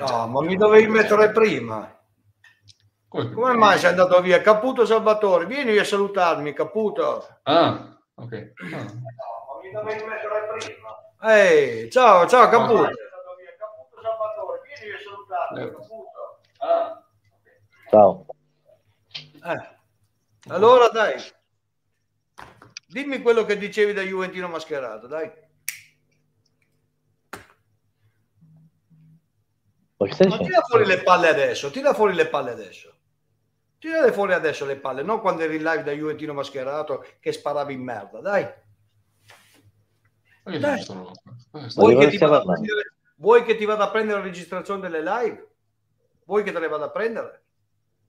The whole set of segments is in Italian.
No, ma mi dovevi mettere prima. Come, Come mai sei andato via? Caputo Salvatore, vieni a salutarmi, Caputo. Ah, ok. Ah. No, ma mi dovevi mettere prima. Ehi, ciao, ciao Caputo. Caputo Salvatore, vieni a salutarmi, eh. Caputo. Ah, okay. Ciao. Eh. Allora dai, dimmi quello che dicevi da Juventino mascherato, dai. Ma tira fuori le palle adesso, tira fuori le palle adesso. Tirale fuori adesso le palle, non quando eri in live da Juventino mascherato che sparavi in merda, dai. dai. Sono... Vuoi, che prendere, vuoi che ti vada a prendere la registrazione delle live? Vuoi che te le vada a prendere?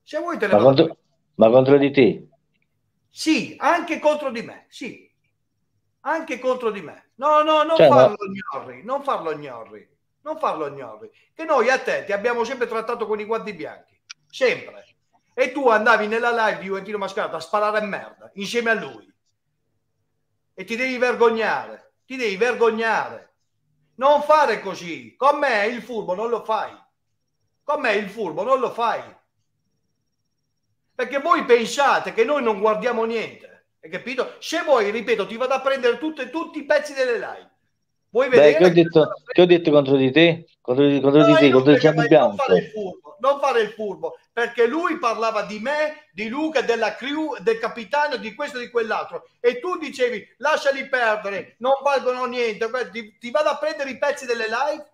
Se vuoi te le vado a prendere. Ma contro di te? Sì, anche contro di me, sì. Anche contro di me. No, no, non cioè, farlo ma... gnorri, non farlo gnorri, non farlo gnorri. Che noi a te ti abbiamo sempre trattato con i guanti bianchi, sempre. E tu andavi nella live di Juventino Mascarato a sparare merda insieme a lui. E ti devi vergognare, ti devi vergognare. Non fare così. Con me il furbo non lo fai. Con me il furbo non lo fai. Perché voi pensate che noi non guardiamo niente, hai capito? Se voi, ripeto, ti vado a prendere tutte, tutti i pezzi delle live. Vuoi vedere? Beh, che, ho detto, che ho detto contro di te? Contro di, contro no, di te, contro il Gianni Bianco. Non fare, il furbo, non fare il furbo, perché lui parlava di me, di Luca, della crew, del capitano, di questo e di quell'altro. E tu dicevi, lasciali perdere, non valgono niente. Ti, ti vado a prendere i pezzi delle live?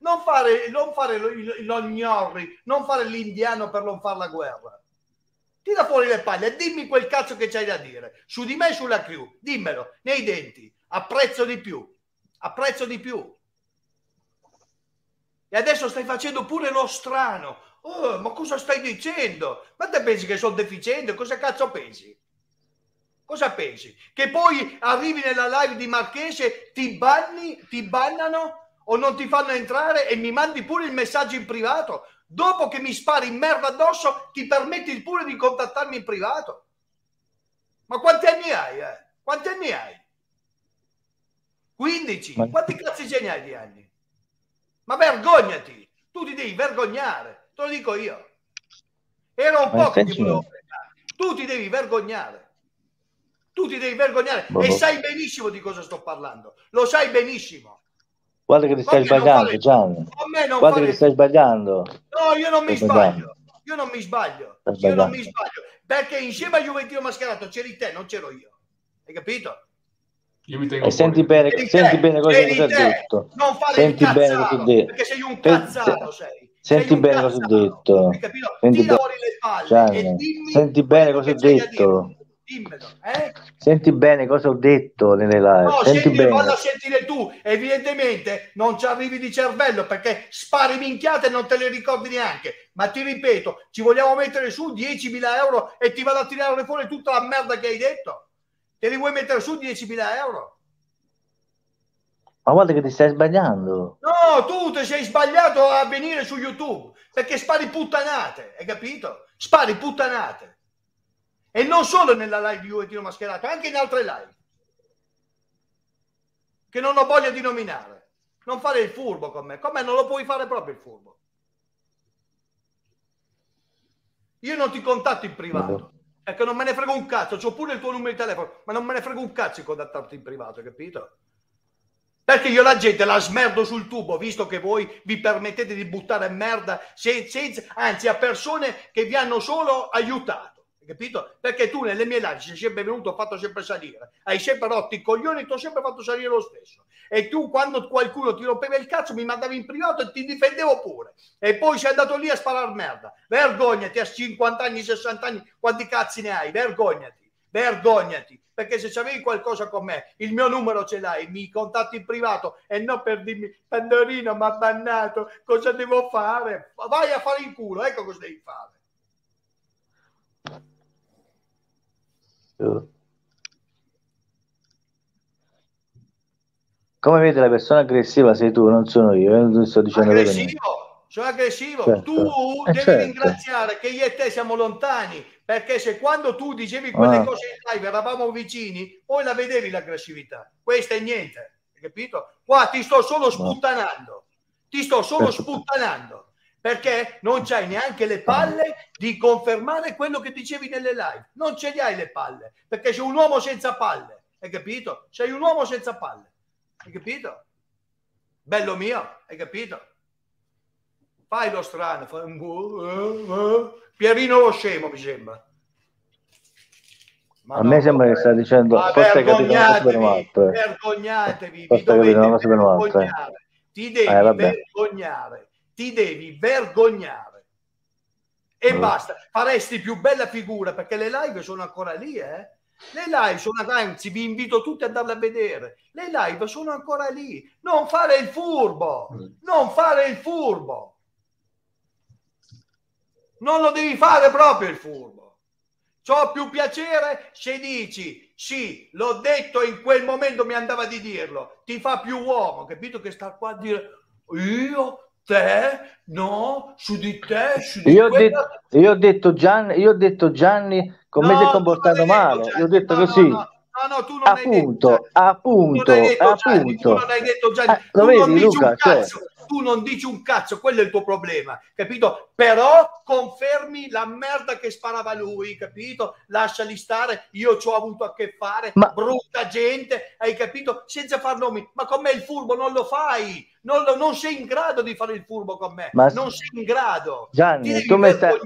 Non fare, non fare lo, lo, lo gnorri, non fare l'indiano per non fare la guerra. Tira fuori le palle, dimmi quel cazzo che c'hai da dire. Su di me e sulla crew, dimmelo, nei denti. Apprezzo di più. Apprezzo di più. E adesso stai facendo pure lo strano. Oh, ma cosa stai dicendo? Ma te pensi che sono deficiente? Cosa cazzo pensi? Cosa pensi? Che poi arrivi nella live di Marchese, ti banni, ti bannano o non ti fanno entrare e mi mandi pure il messaggio in privato? dopo che mi spari in merda addosso, ti permetti pure di contattarmi in privato? Ma quanti anni hai? Eh? Quanti anni hai? 15? Ma... Quanti cazzo ne hai di anni? Ma vergognati! Tu ti devi vergognare, te lo dico io. Era un po' che ti volevo. Tu ti devi vergognare. Tu ti devi vergognare Boh. e sai benissimo di cosa sto parlando. Lo sai benissimo. Guarda che ti stai sbagliando, Gianni. Guarda che ti stai sbagliando. No, io non mi sbaglio. Io non mi sbaglio. Io non mi sbaglio. Perché insieme a Juventino Mascherato c'eri te, non c'ero io. Hai capito? Io mi tengo e senti bene, senti bene cosa ti ho detto. Non fare senti il bene cosa ho detto. Perché sei un cazzato, sei. Senti bene cosa ho detto. Senti, be- Gianni, senti bene cosa ho detto. Dimmelo, eh? Senti bene cosa ho detto nelle live. No, senti, senti bene. Vado a sentire tu. Evidentemente non ci arrivi di cervello perché spari minchiate e non te le ricordi neanche. Ma ti ripeto, ci vogliamo mettere su 10.000 euro e ti vado a tirare fuori tutta la merda che hai detto? Te li vuoi mettere su 10.000 euro? Ma guarda che ti stai sbagliando. No, tu ti sei sbagliato a venire su YouTube perché spari puttanate, hai capito? Spari puttanate. E non solo nella live di Juventino Mascherato, anche in altre live. Che non ho voglia di nominare. Non fare il furbo con me. Con me non lo puoi fare proprio il furbo. Io non ti contatto in privato. Perché non me ne frega un cazzo. C'ho pure il tuo numero di telefono, ma non me ne frega un cazzo di contattarti in privato, capito? Perché io la gente la smerdo sul tubo, visto che voi vi permettete di buttare merda senza, anzi a persone che vi hanno solo aiutato capito? Perché tu nelle mie live sei sempre venuto, ho fatto sempre salire, hai sempre rotto i coglioni ti ho sempre fatto salire lo stesso. E tu quando qualcuno ti rompeva il cazzo mi mandavi in privato e ti difendevo pure. E poi sei andato lì a sparare merda. Vergognati a 50 anni, 60 anni, quanti cazzi ne hai? Vergognati, vergognati. Perché se avevi qualcosa con me, il mio numero ce l'hai, mi contatti in privato e non per dirmi Pandorino mi ha bannato, cosa devo fare? Vai a fare in culo, ecco cosa devi fare. Come vedi la persona aggressiva sei tu, non sono io, io non sto dicendo aggressivo, sono aggressivo. Certo. Tu eh, devi certo. ringraziare che io e te siamo lontani, perché se quando tu dicevi quelle ah. cose in live eravamo vicini, poi la vedevi l'aggressività. Questa è niente, capito? Qua ti sto solo sputtanando. Ti sto solo sputtanando perché non c'hai neanche le palle di confermare quello che dicevi nelle live. Non ce li hai le palle perché c'è un uomo senza palle. Hai capito? Sei un uomo senza palle. Hai capito? Bello mio, hai capito? Fai lo strano, fai un... Uh, uh. Pierino lo scemo, mi sembra. Ma a no, me sembra che sta dicendo ma vergognatevi, vergognatevi, vi dovete vergognare, ti devi eh, vergognare, ti devi vergognare e mm. basta, faresti più bella figura perché le live sono ancora lì, eh? Le live sono, anzi, vi invito tutti ad andarle a vedere. Le live sono ancora lì. Non fare il furbo, mm. non fare il furbo. Non lo devi fare proprio il furbo. C'ho più piacere se dici sì, l'ho detto in quel momento mi andava di dirlo. Ti fa più uomo, capito? Che sta qua a dire io, te, no, su di te, su di io, ho detto, io ho detto Gianni, io ho detto Gianni come no, si è comportato male. Io ho detto no, così. No, No, no, tu non appunto, hai detto, appunto, non hai detto, appunto. Gianni, tu non hai detto Gianni, ah, tu vedi, Luca, cioè tu non dici un cazzo, quello è il tuo problema, capito? Però confermi la merda che sparava lui, capito? Lasciali stare, io ci ho avuto a che fare, ma... brutta gente, hai capito? Senza far nomi, ma con me il furbo non lo fai, non, lo, non, sei in grado di fare il furbo con me, ma... non sei in grado. Gianni, tu mi stai...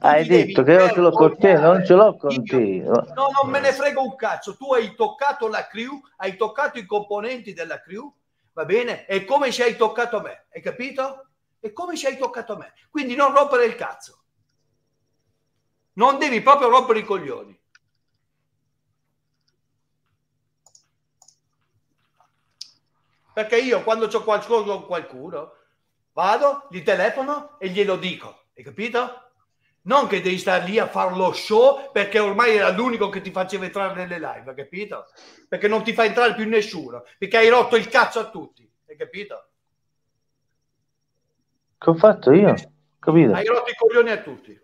hai detto che io ce l'ho con te, non ce l'ho con te. No, non me ne frega un cazzo, tu hai toccato la crew, hai toccato i componenti della crew, va bene? È come se hai toccato me, hai capito? È come se hai toccato me. Quindi non rompere il cazzo. Non devi proprio rompere i coglioni. Perché io quando ho qualcosa con qualcuno, vado, gli telefono e glielo dico, hai capito? Non che devi stare lì a fare lo show perché ormai era l'unico che ti faceva entrare nelle live, capito? Perché non ti fa entrare più nessuno, perché hai rotto il cazzo a tutti, hai capito? Che ho fatto io? Capito? Hai rotto i coglioni a tutti.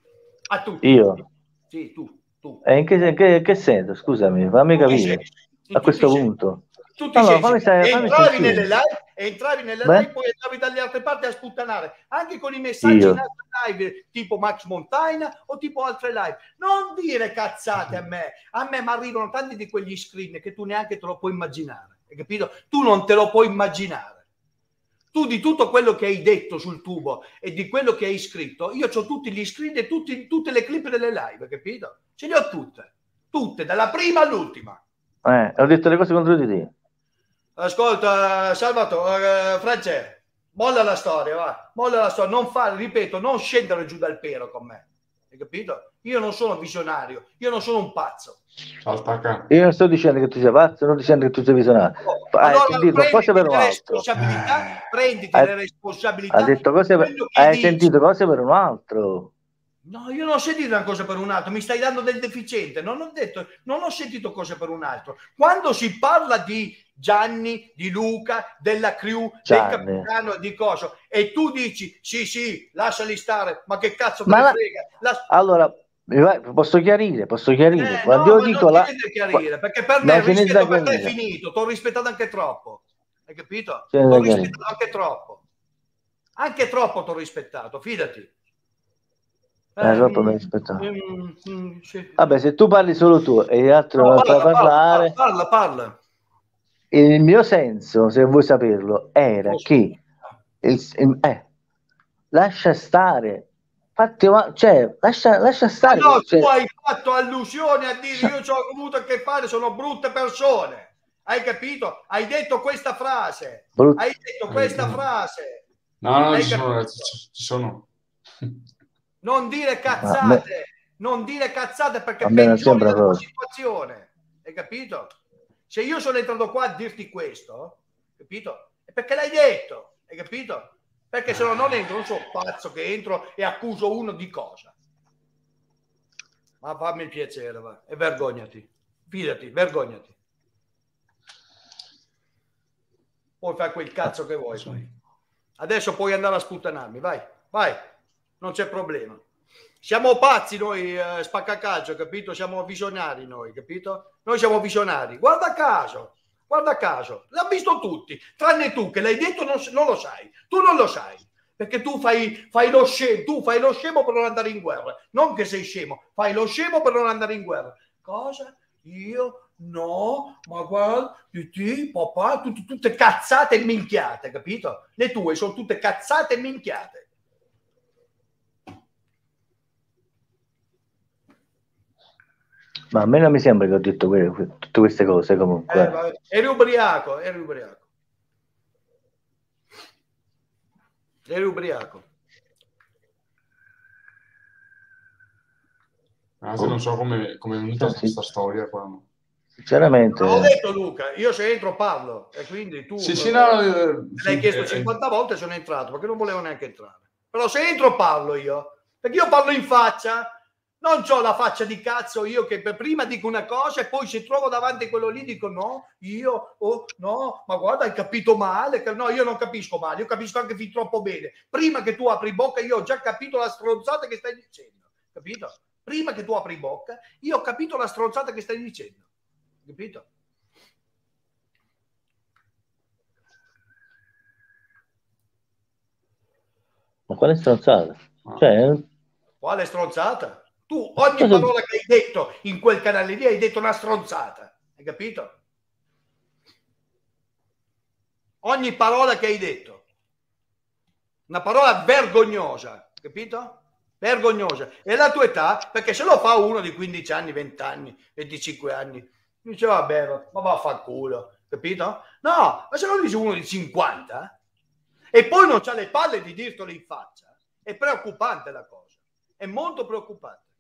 A tutti. Io? Sì, tu. tu. E in che, che, che senso? Scusami, fammi capire. a questo punto. Tutti allora, fammi stare, fammi entravi nelle live entravi nelle Beh. live poi andavi dalle altre parti a sputtanare. Anche con i messaggi Io. in altre live tipo Max Montana o tipo altre live. Non dire cazzate a me. A me mi arrivano tanti di quegli screen che tu neanche te lo puoi immaginare hai capito? tu non te lo puoi immaginare. Tu di tutto quello che hai detto sul tubo e di quello che hai scritto io ho tutti gli screen e tutti, tutte le clip delle live capito? ce le ho tutte. Tutte dalla prima all'ultima. Eh, ho detto le cose contro di te Ascolta, Salvatore, eh, France, molla la storia, va. Molla la storia, non fare, ripeto, non scendere giù dal pero con me. Hai capito? Io non sono visionario, io non sono un pazzo. Io non sto dicendo che tu sia pazzo, non dicendo che tu sia visionario. Oh, allora, eh, dico, cose per un altro. Responsabilità, prenditi le responsabilità. Ha detto cose per, hai dici. sentito cose per un altro. No, io non ho sentito una cosa per un altro, mi stai dando del deficiente, non ho detto, non ho sentito cose per un altro. Quando si parla di Gianni, di Luca, della crew, Gianni. del capitano, di coso, e tu dici sì, sì, lasciali stare, ma che cazzo me la... frega? La... Allora, posso chiarire, posso chiarire. Eh, Quando no, io dico la... chiarire, perché per me il rispetto per te è finito, ti ho rispettato anche troppo, hai capito? Ti ho rispettato anche troppo, anche troppo ti ho rispettato, fidati. Eh, eh, rispettato. Mm, mm, sì. Vabbè, se tu parli solo tu e gli altri no, non parla, parlare, parla, parla, parla. Il mio senso, se vuoi saperlo, era che il, eh, lascia stare, fatti, cioè, lascia, lascia stare. Ma no, cioè... tu hai fatto allusione a dire io ci ho avuto a che fare, sono brutte persone. Hai capito? Hai detto questa frase. Brut... Hai detto questa frase. No, no, ci sono, ci sono. Non dire cazzate, me... non dire cazzate perché peggiori la situazione. Hai capito? Se io sono entrato qua a dirti questo, capito? È perché l'hai detto, hai capito? Perché se no non entro, non sono pazzo che entro e accuso uno di cosa. Ma fammi il piacere, va. E vergognati. Fidati, vergognati. Puoi fare quel cazzo che vuoi. Poi. Adesso puoi andare a sputtanarmi, vai, vai non c'è problema. Siamo pazzi noi, eh, spaccacalcio, capito? Siamo visionari noi, capito? Noi siamo visionari. Guarda caso, Guarda caso, l'hanno visto tutti, tranne tu che l'hai detto non, non lo sai. Tu non lo sai perché tu fai, fai, lo scemo, tu fai lo scemo per non andare in guerra, non che sei scemo, fai lo scemo per non andare in guerra. Cosa? Io no, ma guarda, ti, papà, tutte cazzate e minchiate, capito? Le tue sono tutte cazzate e minchiate. Ma a me non mi sembra che ho detto que- tutte queste cose comunque. Eh, vabbè. eri ubriaco, eri ubriaco. Eri ubriaco. Anzi, non so come, come è venuta Sì, sì. questa storia qua. Sinceramente, Ho detto Luca, io se entro parlo e quindi tu Sì, sì, no, eh, l'hai sì, chiesto eh, 50 volte sono entrato perché non volevo neanche entrare. Però se entro parlo io, perché io parlo in faccia, non ho la faccia di cazzo io che prima dico una cosa e poi se trovo davanti quello lì dico no, io, oh no, ma guarda hai capito male, no, io non capisco male, io capisco anche fin troppo bene. Prima che tu apri bocca io ho già capito la stronzata che stai dicendo, capito? Prima che tu apri bocca io ho capito la stronzata che stai dicendo, capito? ma quale stronzata? Cioè, Quale stronzata? Tu ogni Cosa- parola che hai detto in quel canale lì hai detto una stronzata, hai capito? Ogni parola che hai detto. Una parola vergognosa, capito? Vergognosa. E la tua età, perché se lo fa uno di 15 anni, 20 anni, 25 anni, dice vabbè, ma- va a far culo, capito? No, ma se lo dice uno di 50 e poi non c'ha le palle di dirtelo in faccia, è preoccupante la cosa. È molto preoccupante.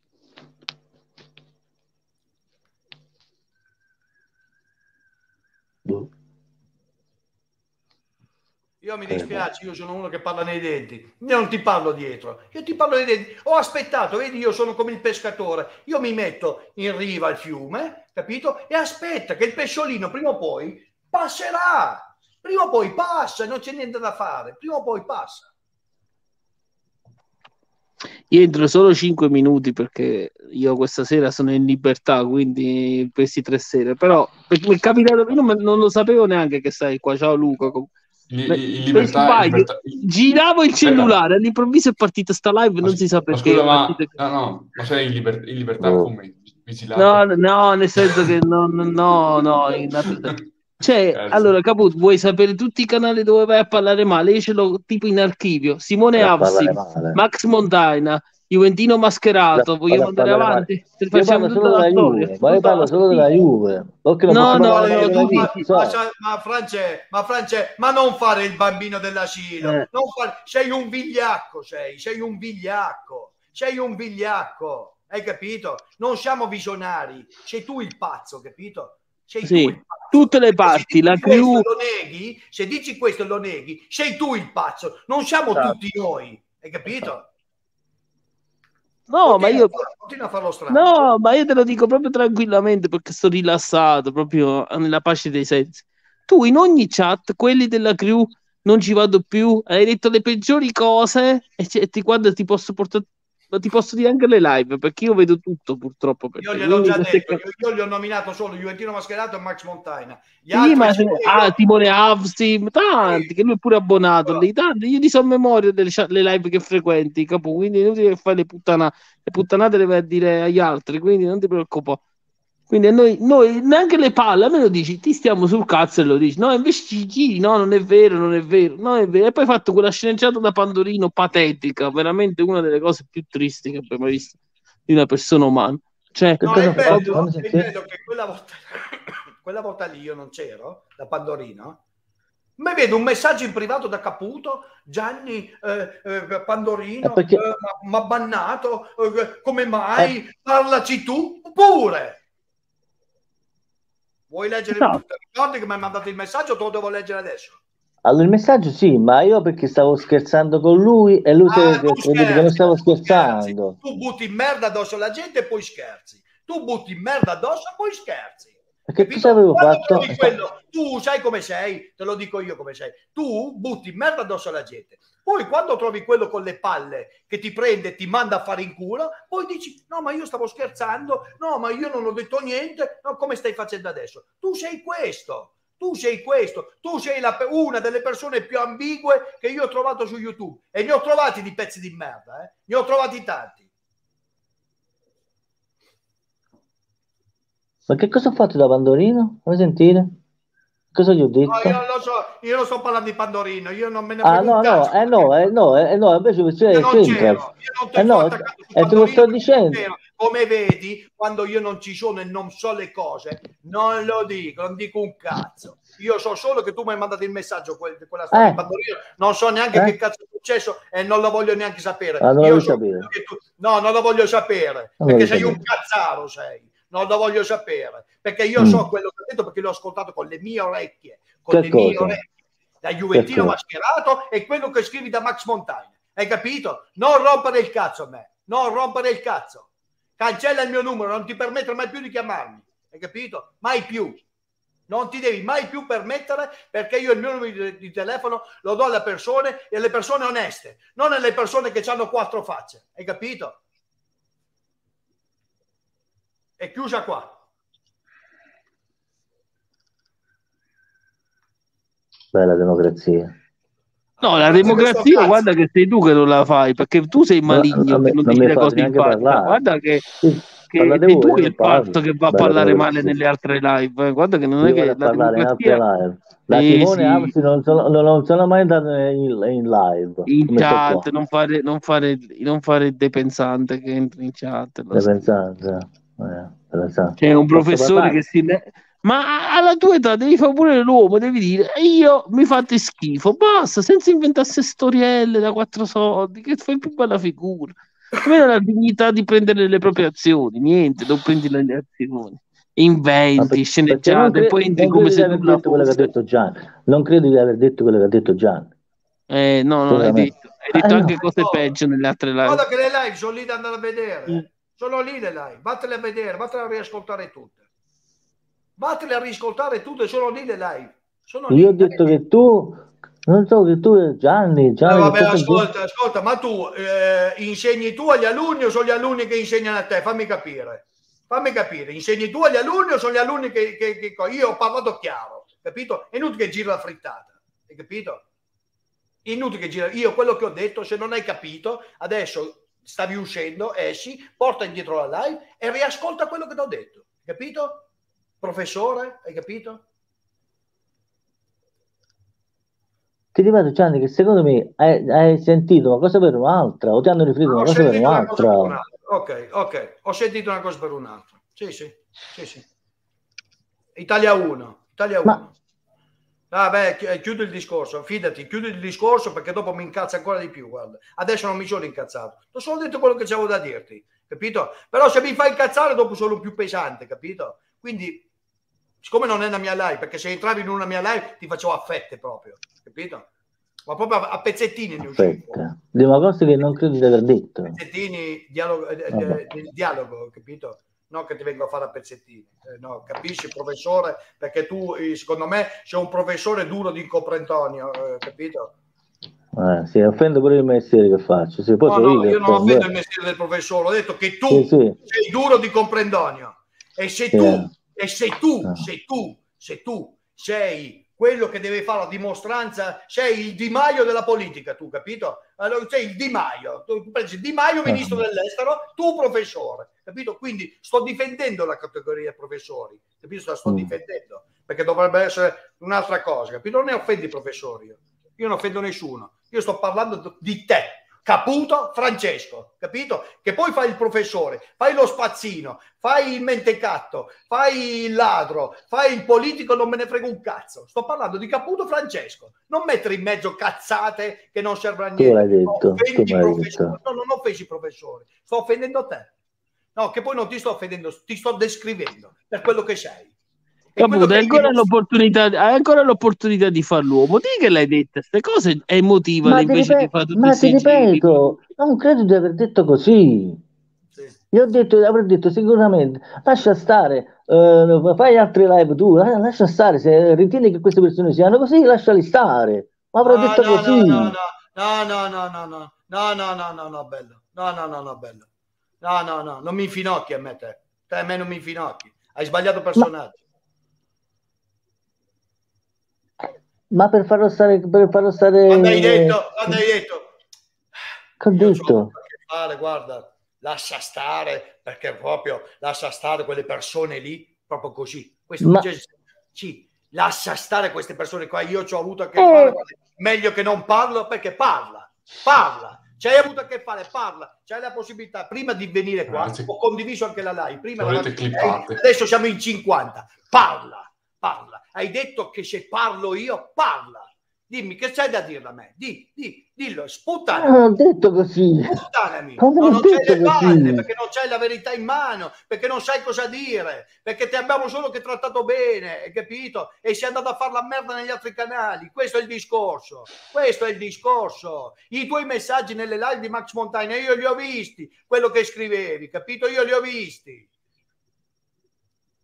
Io mi Eh, dispiace, io sono uno che parla nei denti. Io non ti parlo dietro, io ti parlo nei denti. Ho aspettato, vedi, io sono come il pescatore. Io mi metto in riva al fiume, capito? E aspetta che il pesciolino prima o poi passerà. Prima o poi passa, non c'è niente da fare. Prima o poi passa. Io entro solo 5 minuti perché io questa sera sono in libertà, quindi questi tre sere. Però mi è capitato, io non, non lo sapevo neanche che stai qua. Ciao Luca. In, in libertà, in libertà- giravo il cellulare, all'improvviso è partita sta live, non Ma- si sa perché. scusa, ma, partita- no, no, ma sei in, liber- in libertà Oh. come? Vigilato? No, no, nel senso che no, no, no, no, in- Cioè, Cazzo. allora, Caput, vuoi sapere tutti i canali dove vai a parlare male? Io ce l'ho tipo in archivio. Simone Avsi. Max Montana, Juventino Mascherato. Vogliamo andare avanti? Io facciamo parlo tutta solo la della. Juve, ma io parlo solo della. Juve. No, no, no, della tu- ma, pizza? ma, ma, France, ma, France, ma non fare il bambino dell'asilo. Eh. Non fare- sei un vigliacco, sei, sei un vigliacco. Sei un vigliacco. Hai capito? Non siamo visionari. Sei tu il pazzo, capito? Sei Sì, tu il pazzo. Tutte le parti, la crew, neghi, se dici questo lo neghi, sei tu il pazzo, non siamo Esatto. tutti noi, hai capito? no, ma io, continua a farlo strano. no, ma io te lo dico proprio tranquillamente perché sto rilassato, proprio nella pace dei sensi. Tu in ogni chat, quelli della crew, non ci vado più, hai detto le peggiori cose e c- e ti, guarda, ti posso portare, ti posso dire anche le live perché io vedo tutto purtroppo. per Io gliel'ho già detto, io, io gli ho nominato solo Juventino Mascherato e Max Montana. Gli Sì, ma sono ah, Timone Avsi, tanti, che lui è pure abbonato lì, tanti, io ti so memoria delle le live che frequenti, capo, quindi è inutile che fai le, puttana, le puttanate le vai a dire agli altri, quindi non ti preoccupare. Quindi a noi, noi neanche le palle, a me lo dici, ti stiamo sul cazzo e lo dici, no, invece ci giri, no, non è vero, non è vero, no, è vero. E poi hai fatto quella sceneggiata da Pandorino patetica, veramente una delle cose più tristi che abbia mai visto di una persona umana. Cioè, No, è bello, fatto? È bello che quella volta, quella volta lì io non c'ero, da Pandorino. Ma vedo un messaggio in privato da Caputo, Gianni eh, eh, Pandorino, Eh, perché- eh, ma ma bannato, eh, come mai? Parlaci tu pure. Vuoi leggere? No. Ti ricordi che mi hai mandato il messaggio? Te lo devo leggere adesso. Allora, il messaggio sì, ma io perché stavo scherzando con lui e lui Ah, tu creduto che non scherzi, stavo scherzando. scherzi. Tu butti merda addosso alla gente e poi scherzi. Tu butti merda addosso e poi scherzi. Perché Capito? cosa avevo Quando fatto? quello, tu sai come sei, te lo dico io come sei. Tu butti merda addosso alla gente. Poi quando trovi quello con le palle che ti prende e ti manda a fare in culo, poi dici no ma io stavo scherzando, no ma io non ho detto niente, no come stai facendo adesso? Tu sei questo, Tu sei questo, tu sei la, una delle persone più ambigue che io ho trovato su YouTube e ne ho trovati di pezzi di merda, eh? ne ho trovati tanti. Ma che cosa ho fatto da Pandorino? Vuoi sentire? Cosa gli ho detto? No, io, lo so, io non sto parlando di Pandorino, io non me ne Ah, no, no, eh no, eh no, eh no, invece non c'ero, io non eh no, e te lo sto dicendo. Come vedi, quando io non ci sono e non so le cose, non lo dico, non dico un cazzo. Io so solo che tu mi hai mandato il messaggio, quella storia eh. di Pandorino, non so neanche eh. che cazzo è successo e non lo voglio neanche sapere. Ah, non io lo so sapere. tu, no, non lo voglio sapere, Non perché lo sei sapere. un cazzaro, sei. Non lo voglio sapere, perché io Mm. so quello che ho detto perché l'ho ascoltato con le mie orecchie con Che le mie cosa? orecchie da Juventino Che cosa? mascherato e quello che scrivi da Max Montagna. Hai capito? Non rompere il cazzo a me, non rompere il cazzo. Cancella il mio numero, non ti permettere mai più di chiamarmi. Hai capito? Mai più. Non ti devi mai più permettere perché io il mio numero di telefono lo do alle persone e alle persone oneste, non alle persone che hanno quattro facce. Hai capito? È chiusa qua. Bella democrazia. No, la Questo democrazia, guarda che sei tu che non la fai, perché tu sei maligno, che non non dici le cose in faccia. Guarda che, che parlate sei tu il pazzo che va a parlare male nelle altre live. eh. Guarda che non è che la democrazia live. La Sì, Simone sì. Amsi non sono, non, non sono mai andato in, in live. in chat, non fare, non, fare, non fare il depensante che entri in chat. Stai so. Eh. C'è un Posso professore che si. Ma alla tua età devi fare pure l'uomo, devi dire io mi fate schifo, basta, senza inventarsi storielle da quattro soldi, che fai più bella figura. Almeno la dignità di prendere le proprie azioni, niente, non prendi le azioni. Per- Inventi, perché non, sceneggiate, cre- poi entri non come se aver nulla detto quello che ha detto Gianni. Non credo di aver detto quello che ha detto Gianni. Eh, no, non hai Sicuramente. detto, hai detto Eh, anche no. cose peggio nelle altre live. Guarda che le live sono lì da andare a vedere. Mm. Eh. Sono lì le live. Vattene a vedere, vattene a riascoltare tutte. Vattene a riscoltare tutte, sono lì le live. Sono lì. Io ho detto che tu, non so che tu, Gianni, Eh, Gianni, vabbè, che cosa- ascolta, ascolta, ma tu eh, insegni tu agli alunni o sono gli alunni che insegnano a te? Fammi capire. Fammi capire, insegni tu agli alunni o sono gli alunni che, che- che- io ho parlato chiaro, capito? È inutile che gira la frittata, hai capito? Inutile che gira. Io quello che ho detto, se non hai capito, adesso stavi uscendo, esci, porta indietro la live e riascolta quello che ti ho detto, capito? Professore, hai capito? Ti ripeto, Gianni, che secondo me hai, hai sentito una cosa per un'altra o ti hanno riferito una cosa per una cosa per un'altra. un'altra. Ok, ok, ho sentito una cosa per un'altra. Sì, sì, sì, sì. Italia 1, Italia 1. Ma- Vabbè, chi- chiudo il discorso, fidati, chiudo il discorso perché dopo mi incazza ancora di più, guarda. Adesso non mi sono incazzato, ho solo detto quello che c'avevo da dirti, capito? Però se mi fai incazzare dopo sono più pesante, capito? Quindi, siccome non è una mia live, perché se entravi in una mia live ti facevo a fette proprio, capito? Ma proprio a, a pezzettini ne uscivo. Di una cosa che non credo di aver detto. pezzettini, dialogo, eh, eh, dialogo, capito? Non che ti vengo a fare a pezzettini, Eh, no, capisci, professore? Perché tu, eh, secondo me, sei un professore duro di incomprentonio, eh, capito? Eh, sì, offendo pure il mestiere che faccio. Sì, poi No, no, io non offendo, offendo eh. il mestiere del professore, ho detto che tu Sì, sì. sei duro di comprendonio e se tu, e se tu, Ah. se tu, se tu sei quello che deve fare la dimostranza, sei il Di Maio della politica, tu capito? Allora sei il Di Maio, tu pensi Di Maio ministro Ah. dell'estero, tu professore, capito? Quindi sto difendendo la categoria professori, capito? La sto Mm. difendendo perché dovrebbe essere un'altra cosa, capito? Non ne offendi i professori io. Io non offendo nessuno. Io sto parlando di te, Caputo Francesco, capito? Che poi fai il professore, fai lo spazzino, fai il mentecatto, fai il ladro, fai il politico, non me ne frega un cazzo. Sto parlando di Caputo Francesco. Non mettere in mezzo cazzate che non servono a niente. detto, professori. detto. No, non ho offeso i professori, sto offendendo te. No, che poi non ti sto offendendo, ti sto descrivendo per quello che sei. E Caputo, hai ancora, hai ancora l'opportunità di far l'uomo. Di che l'hai detta queste cose e motiva Ma ti, invece di ripe- fare tutti ma ti questi giri. ripeto, non credo di aver detto così. Sì. Io ho detto, avrei detto sicuramente, lascia stare, eh, fai altri live tu, eh, lascia stare, se ritieni che queste persone siano così, lasciali stare. Ma avrò No, detto no, così. No, no, no, no, no, no, no, no, no, no, no, no, bello. No, no, no, no, bello. No, no, no, non mi infinocchi a me te. Te a me non mi infinocchi. Hai sbagliato personaggio. Ma per farlo stare... Per farlo stare... Quando hai detto... Quando hai detto... Che ho detto? Fare, guarda, lascia stare, perché proprio lascia stare quelle persone lì, proprio così. Questo Ma... dice, sì, lascia stare queste persone qua. Io ci ho avuto a che fare, eh. meglio che non parlo, perché parla, parla. Ci hai avuto a che fare, parla, c'hai la possibilità prima di venire qua, Grazie. ho condiviso anche la live, prima la live, adesso siamo in 50, parla, parla. Hai detto che se parlo io, parla. Dimmi che c'hai da dire a me. Di, di, dillo, sputtanami. Non ho detto così. Sputtanami. Non, non c'hai le palle, perché non c'hai la verità in mano, perché non sai cosa dire, perché ti abbiamo solo che trattato bene, hai capito? E sei andato a fare la merda negli altri canali. Questo è il discorso. Questo è il discorso. I tuoi messaggi nelle live di Max Montagna, io li ho visti, quello che scrivevi, capito? Io li ho visti.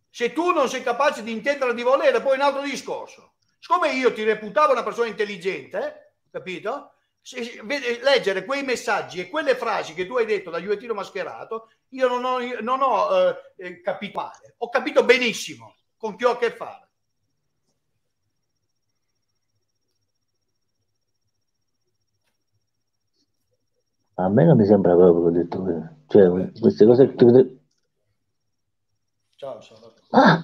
Se tu non sei capace di intendere di volere, poi è un altro discorso. Siccome io ti reputavo una persona intelligente, capito? Se, vede, leggere quei messaggi e quelle frasi che tu hai detto da Giuettino mascherato, io non ho, non ho eh, eh, capito male, ho capito benissimo con chi ho a che fare. A me non mi sembra proprio che ho detto quello. Cioè, queste cose che Ciao, ciao. Ah!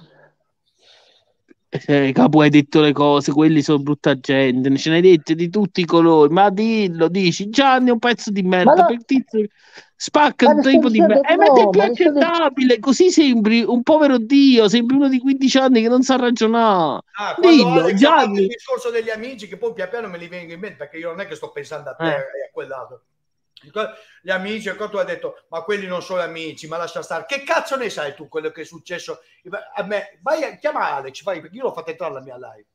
Eh, capo hai detto le cose, quelli sono brutta gente, ce ne hai dette di tutti i colori, ma dillo, dici Gianni è un pezzo di merda, no, per tizio spacca un tipo di merda, e ma è più accettabile, così sembri un povero dio, sembri uno di 15 anni che non sa ragionare. Ah, dillo, Gianni. Il discorso degli amici che poi pian piano me li vengo in mente, perché io non è che sto pensando a te eh. e a quel lato gli amici, e tu hai detto, ma quelli non sono amici, ma lascia stare. Che cazzo ne sai tu quello che è successo? A me, vai a chiamare Alex, vai, perché io l'ho fatto entrare alla mia live.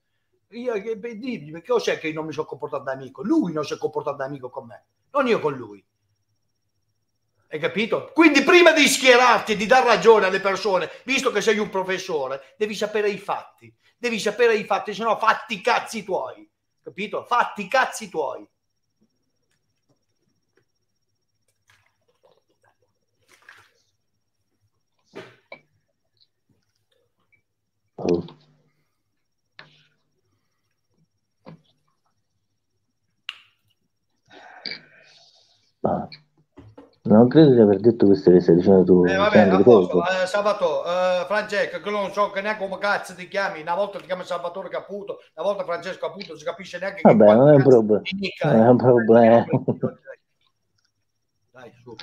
Io, dimmi, perché cos'è che io non mi sono comportato da amico? Lui non si è comportato da amico con me, non io con lui. Hai capito? Quindi prima di schierarti, di dar ragione alle persone, visto che sei un professore, devi sapere i fatti. Devi sapere i fatti, se no fatti i cazzi tuoi. Capito? Fatti i cazzi tuoi. Ma non credo di aver detto queste che stai dicendo tu. Eh, vabbè, apposto, eh, Salvatore, eh, Francesco, che non so che neanche come cazzo ti chiami, una volta ti chiami Salvatore Caputo, una volta Francesco Caputo, non si capisce neanche vabbè, che non è un problema. Non è un problema. Dai, su.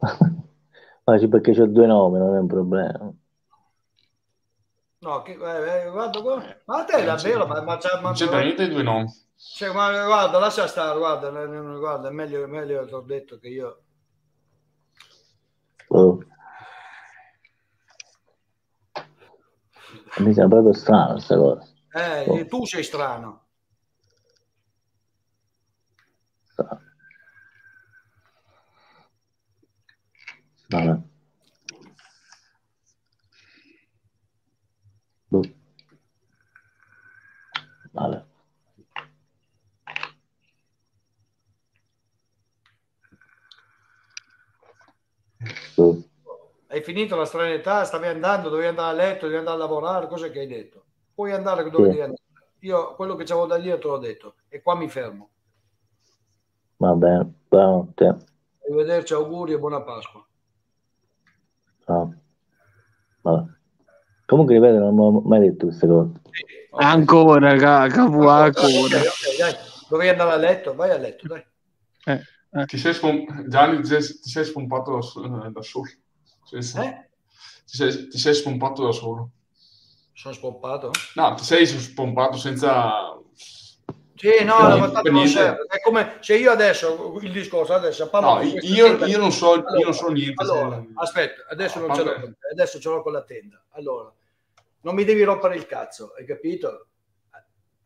Ma sì, perché c'ho due nomi, non è un problema. No, che, eh, eh guarda, guarda, ma te è davvero, ma, ma, ma, non c'è niente due nomi. Cioè, ma, guarda, lascia stare, guarda, guarda, è meglio, meglio ti ho detto che io... Oh. Mi sembra proprio strano questa cosa. Eh, oh. tu sei strano. strano. Vale. Boh. Vale. Boh. Hai finito la stranità, stavi andando, dovevi andare a letto, dovevi andare a lavorare, cosa che hai detto? Puoi andare dove sì. devi andare. Io quello che avevo da dire te l'ho detto e qua mi fermo. Va bene, buonanotte. Arrivederci, auguri e buona Pasqua. Ah. Vabbè. Comunque, ripeto, non ho mai detto queste cose. Ancora, ca- capo, ancora. Okay, okay, dai. Dovevi andare a letto? Vai a letto, dai. Eh, eh. Ti sei spom- Gianni, ti sei, spompato da, da solo. Sì, Eh? Ti, sei, ti sei spompato da solo. Sono spompato? No, ti sei spompato senza sì, no, no, ma serve. È come se io adesso il discorso adesso no, io, io, non so, allora, io non so niente. Allora, se... aspetta, adesso non ce l'ho adesso ce l'ho con la tenda. Allora, non mi devi rompere il cazzo, hai capito?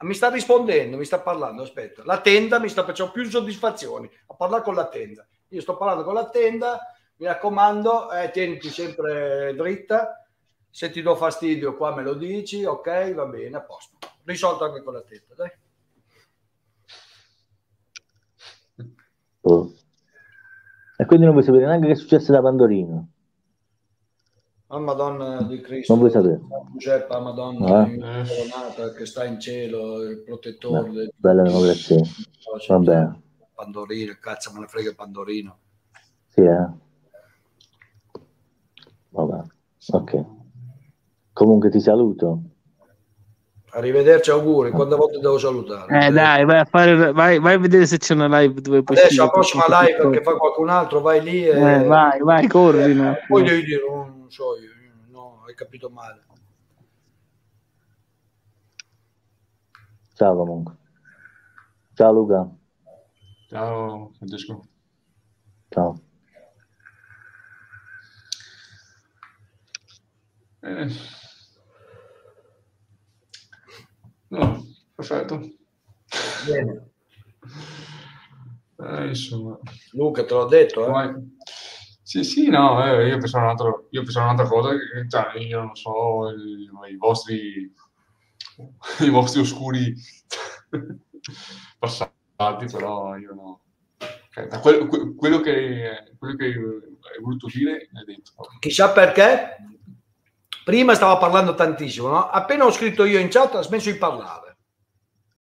Mi sta rispondendo, mi sta parlando, aspetta. La tenda mi sta facendo più soddisfazioni a parlare con la tenda. Io sto parlando con la tenda, mi raccomando, eh, tieniti sempre dritta. Se ti do fastidio qua me lo dici, ok, va bene, a posto. Risolto anche con la tenda, dai. Oh. E quindi non vuoi sapere neanche che è successo da Pandorino. a Madonna di Cristo, non vuoi sapere. Giuseppe, Madonna eh. che sta in cielo, il protettore. Beh, bella democrazia. Va bene. Pandorino, cazzo me ne frega il Pandorino. Sì, eh. Vabbè, ok. Comunque ti saluto. Arrivederci, auguri. Quante volte devo salutare? Eh, dai, vai a, fare, vai, vai a vedere se c'è una live dove puoi Adesso la prossima live che fa qualcun altro, vai lì e... Eh, vai, vai, corri. No. Poi devi dire, non so io, no, hai capito male. Ciao comunque. Ciao Luca. Ciao Francesco. Ciao. Eh. No, perfetto. Bene. Eh, insomma. Luca, te l'ho detto, eh? Poi, sì, sì, no, eh, io pensavo un'altra, io pensavo un'altra cosa, cioè, io non so, i, i vostri, i vostri oscuri passati, però io no. Okay, quello, quello, che, quello che hai voluto dire, hai detto. Chissà perché, prima stava parlando tantissimo, no? appena ho scritto io in chat ha smesso di parlare.